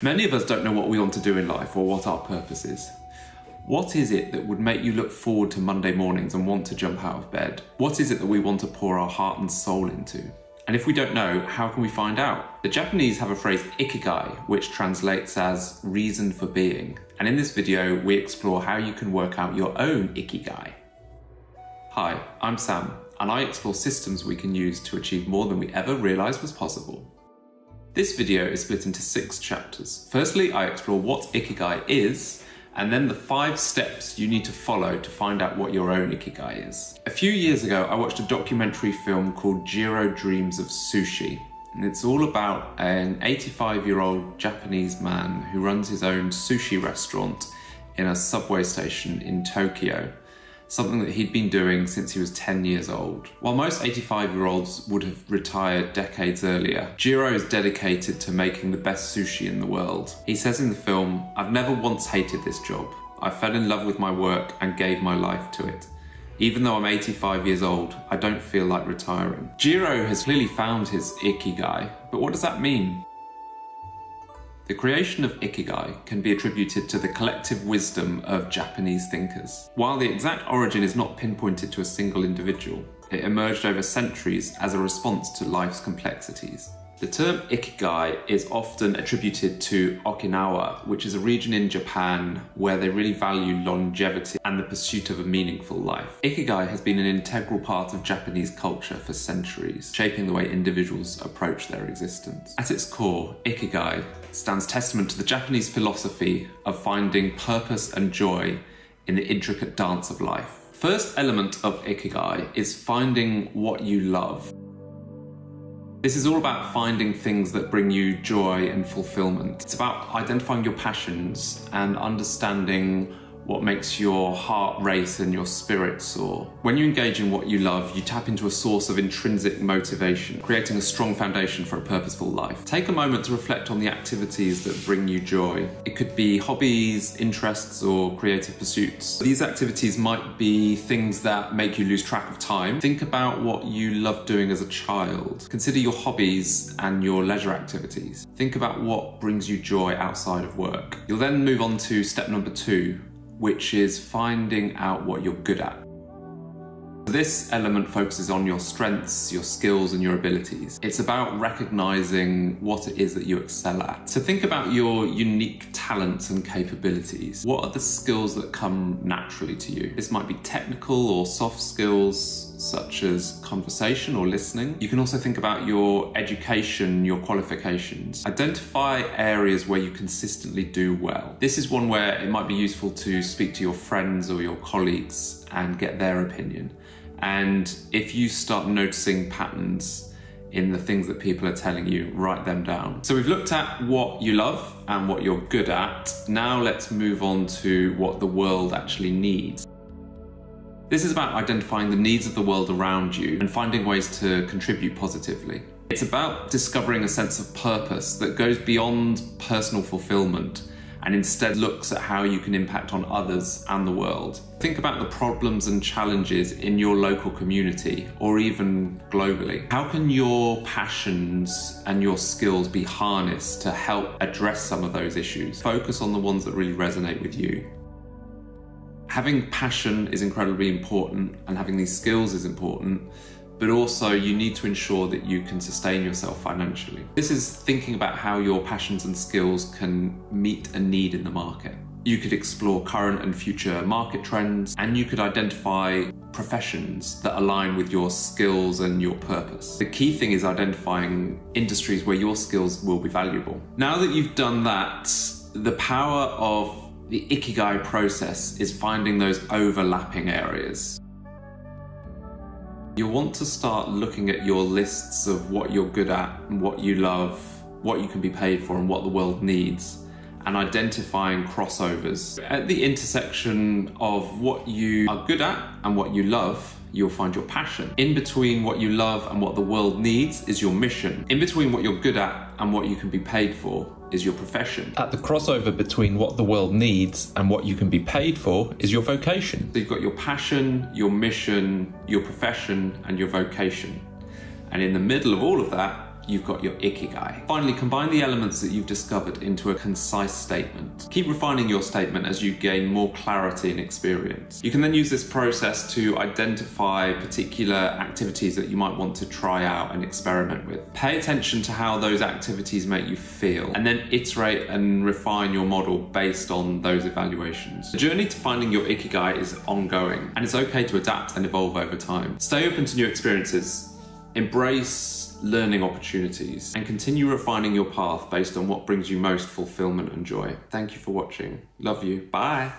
Many of us don't know what we want to do in life or what our purpose is. What is it that would make you look forward to Monday mornings and want to jump out of bed? What is it that we want to pour our heart and soul into? And if we don't know, how can we find out? The Japanese have a phrase ikigai, which translates as reason for being. And in this video, we explore how you can work out your own ikigai. Hi, I'm Sam, and I explore systems we can use to achieve more than we ever realised was possible. This video is split into six chapters. Firstly, I explore what Ikigai is, and then the five steps you need to follow to find out what your own Ikigai is. A few years ago, I watched a documentary film called Jiro Dreams of Sushi. And it's all about an 85 year old Japanese man who runs his own sushi restaurant in a subway station in Tokyo something that he'd been doing since he was 10 years old. While most 85 year olds would have retired decades earlier, Jiro is dedicated to making the best sushi in the world. He says in the film, I've never once hated this job. I fell in love with my work and gave my life to it. Even though I'm 85 years old, I don't feel like retiring. Jiro has clearly found his ikigai, but what does that mean? The creation of Ikigai can be attributed to the collective wisdom of Japanese thinkers. While the exact origin is not pinpointed to a single individual, it emerged over centuries as a response to life's complexities. The term ikigai is often attributed to Okinawa, which is a region in Japan where they really value longevity and the pursuit of a meaningful life. Ikigai has been an integral part of Japanese culture for centuries, shaping the way individuals approach their existence. At its core, ikigai stands testament to the Japanese philosophy of finding purpose and joy in the intricate dance of life. First element of ikigai is finding what you love. This is all about finding things that bring you joy and fulfillment. It's about identifying your passions and understanding what makes your heart race and your spirit soar. When you engage in what you love, you tap into a source of intrinsic motivation, creating a strong foundation for a purposeful life. Take a moment to reflect on the activities that bring you joy. It could be hobbies, interests, or creative pursuits. These activities might be things that make you lose track of time. Think about what you loved doing as a child. Consider your hobbies and your leisure activities. Think about what brings you joy outside of work. You'll then move on to step number two, which is finding out what you're good at. So this element focuses on your strengths, your skills, and your abilities. It's about recognizing what it is that you excel at. So think about your unique talents and capabilities. What are the skills that come naturally to you? This might be technical or soft skills, such as conversation or listening. You can also think about your education, your qualifications. Identify areas where you consistently do well. This is one where it might be useful to speak to your friends or your colleagues and get their opinion. And if you start noticing patterns in the things that people are telling you, write them down. So we've looked at what you love and what you're good at. Now let's move on to what the world actually needs. This is about identifying the needs of the world around you and finding ways to contribute positively. It's about discovering a sense of purpose that goes beyond personal fulfillment and instead looks at how you can impact on others and the world. Think about the problems and challenges in your local community or even globally. How can your passions and your skills be harnessed to help address some of those issues? Focus on the ones that really resonate with you having passion is incredibly important and having these skills is important, but also you need to ensure that you can sustain yourself financially. This is thinking about how your passions and skills can meet a need in the market. You could explore current and future market trends, and you could identify professions that align with your skills and your purpose. The key thing is identifying industries where your skills will be valuable. Now that you've done that, the power of the Ikigai process is finding those overlapping areas. You'll want to start looking at your lists of what you're good at and what you love, what you can be paid for, and what the world needs, and identifying crossovers. At the intersection of what you are good at and what you love, you'll find your passion. In between what you love and what the world needs is your mission. In between what you're good at and what you can be paid for is your profession. At the crossover between what the world needs and what you can be paid for is your vocation. So you've got your passion, your mission, your profession, and your vocation. And in the middle of all of that you've got your ikigai. Finally, combine the elements that you've discovered into a concise statement. Keep refining your statement as you gain more clarity and experience. You can then use this process to identify particular activities that you might want to try out and experiment with. Pay attention to how those activities make you feel, and then iterate and refine your model based on those evaluations. The journey to finding your ikigai is ongoing, and it's okay to adapt and evolve over time. Stay open to new experiences, embrace learning opportunities, and continue refining your path based on what brings you most fulfillment and joy. Thank you for watching. Love you. Bye.